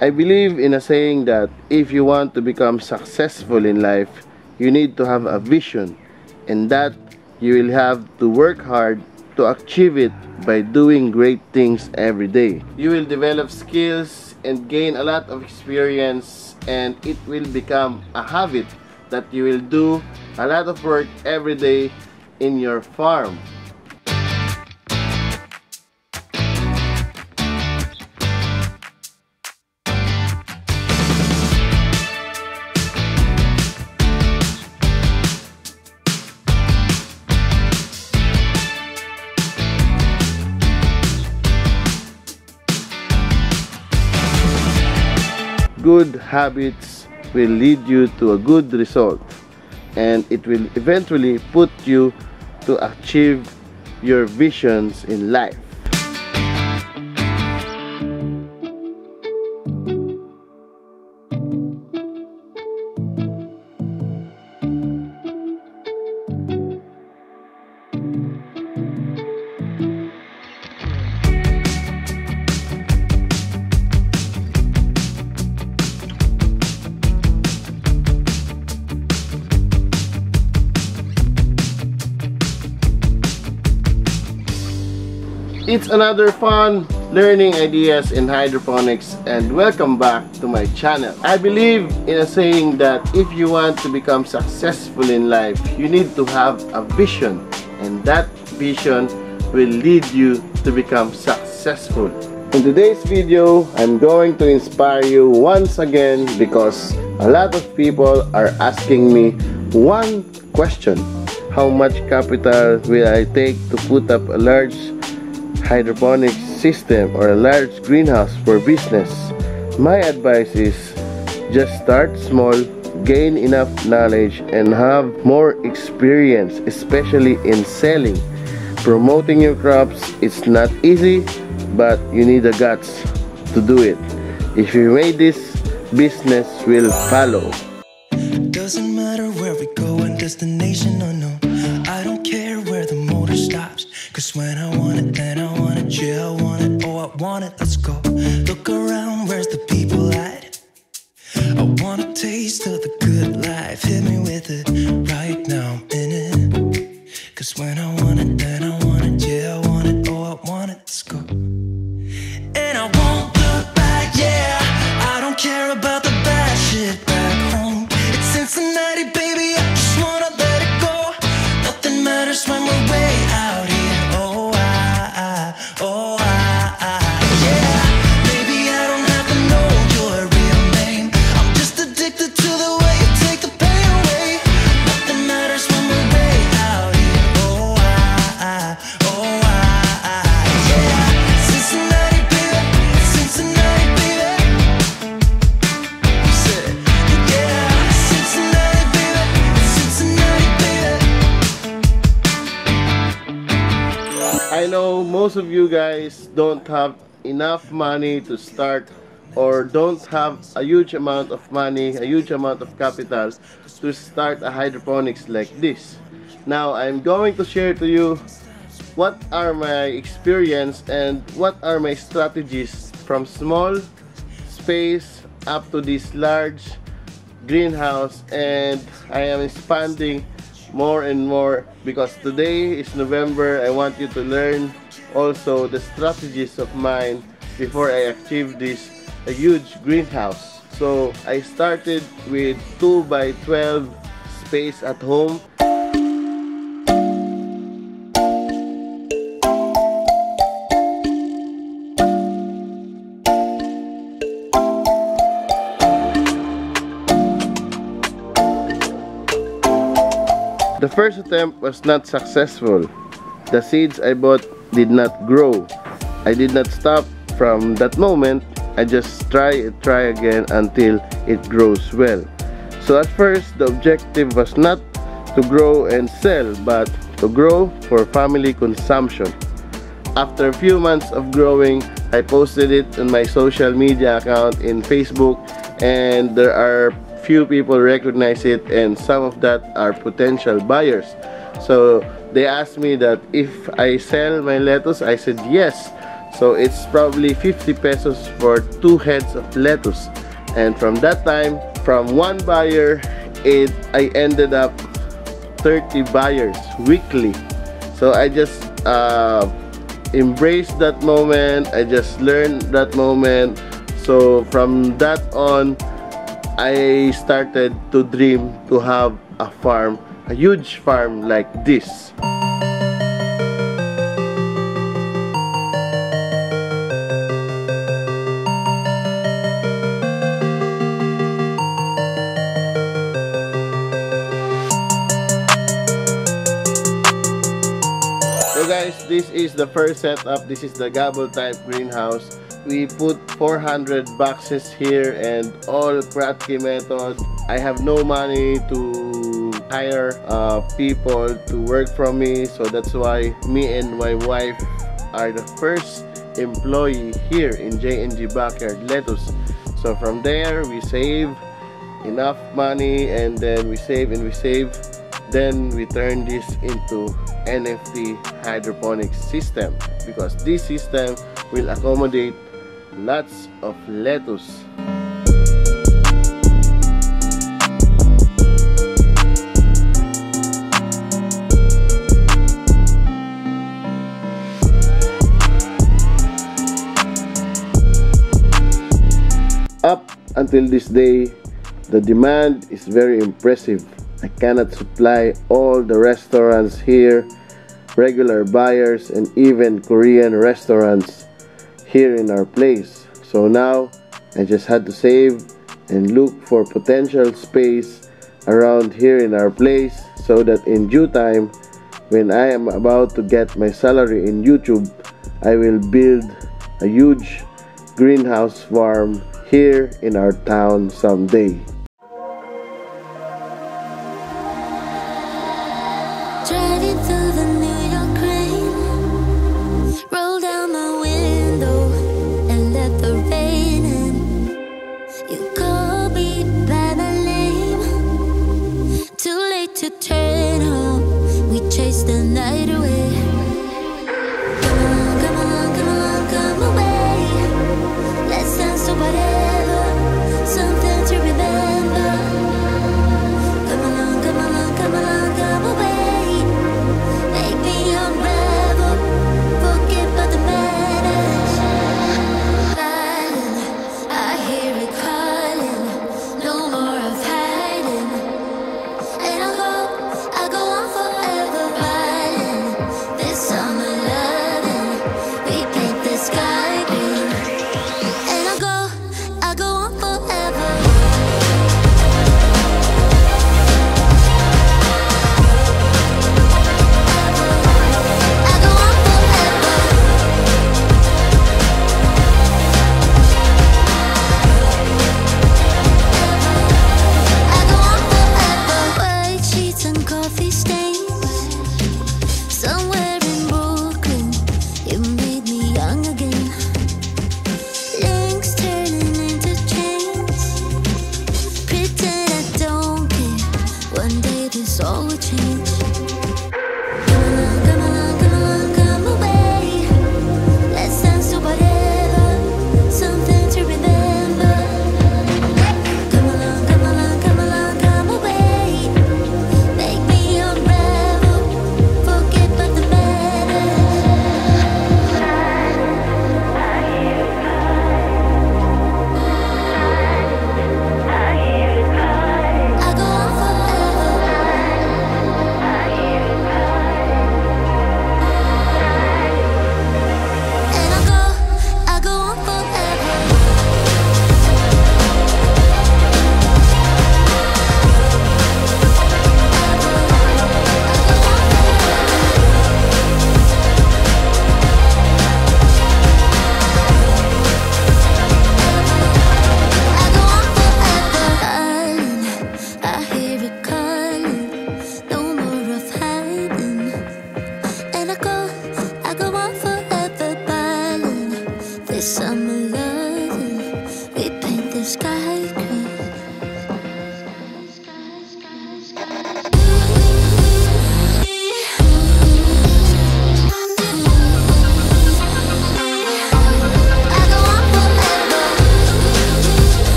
I believe in a saying that if you want to become successful in life, you need to have a vision and that you will have to work hard to achieve it by doing great things every day. You will develop skills and gain a lot of experience and it will become a habit that you will do a lot of work every day in your farm. Good habits will lead you to a good result and it will eventually put you to achieve your visions in life. Another fun learning ideas in hydroponics and welcome back to my channel. I believe in a saying that if you want to become successful in life, you need to have a vision and that vision will lead you to become successful. In today's video, I'm going to inspire you once again because a lot of people are asking me one question. How much capital will I take to put up a large hydroponic system or a large greenhouse for business, my advice is just start small, gain enough knowledge, and have more experience, especially in selling. Promoting your crops is not easy, but you need the guts to do it. If you made this, business will follow. Doesn't matter where we go destination or no. I don't care where the motor stops. Cause when I want it, then I want it. Yeah, I want it. Oh, I want it. Let's go. Look around, where's the people at? I want a taste of the good life. Hit me with it right now, in it. Cause when I most of you guys don't have enough money to start or don't have a huge amount of money, a huge amount of capital to start a hydroponics like this. Now I'm going to share to you what are my experience and what are my strategies from small space up to this large greenhouse and I am expanding more and more because today is November I want you to learn also the strategies of mine before I achieve this a huge greenhouse so I started with 2 by 12 space at home The first attempt was not successful. The seeds I bought did not grow. I did not stop from that moment. I just try and try again until it grows well. So at first, the objective was not to grow and sell, but to grow for family consumption. After a few months of growing, I posted it on my social media account in Facebook and there are few people recognize it and some of that are potential buyers. So they asked me that if I sell my lettuce, I said yes. So it's probably 50 pesos for two heads of lettuce. And from that time, from one buyer, it I ended up 30 buyers weekly. So I just uh, embraced that moment. I just learned that moment. So from that on, I started to dream to have a farm, a huge farm like this. So guys, this is the first setup. This is the gable type greenhouse. We put 400 boxes here and all Kratky method. I have no money to hire uh, people to work for me. So that's why me and my wife are the first employee here in J&G Backyard Lettuce. So from there, we save enough money and then we save and we save then we turn this into NFT hydroponics system because this system will accommodate lots of lettuce. Until this day, the demand is very impressive. I cannot supply all the restaurants here, regular buyers, and even Korean restaurants here in our place. So now I just had to save and look for potential space around here in our place so that in due time, when I am about to get my salary in YouTube, I will build a huge greenhouse farm here in our town someday. Driving through the New York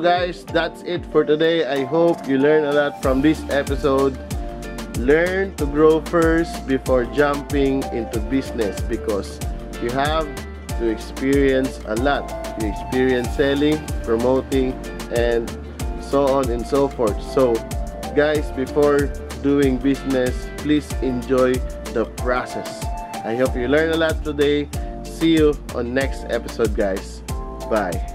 guys, that's it for today. I hope you learned a lot from this episode. Learn to grow first before jumping into business because you have to experience a lot. You experience selling, promoting, and so on and so forth. So guys, before doing business, please enjoy the process. I hope you learned a lot today. See you on next episode guys. Bye.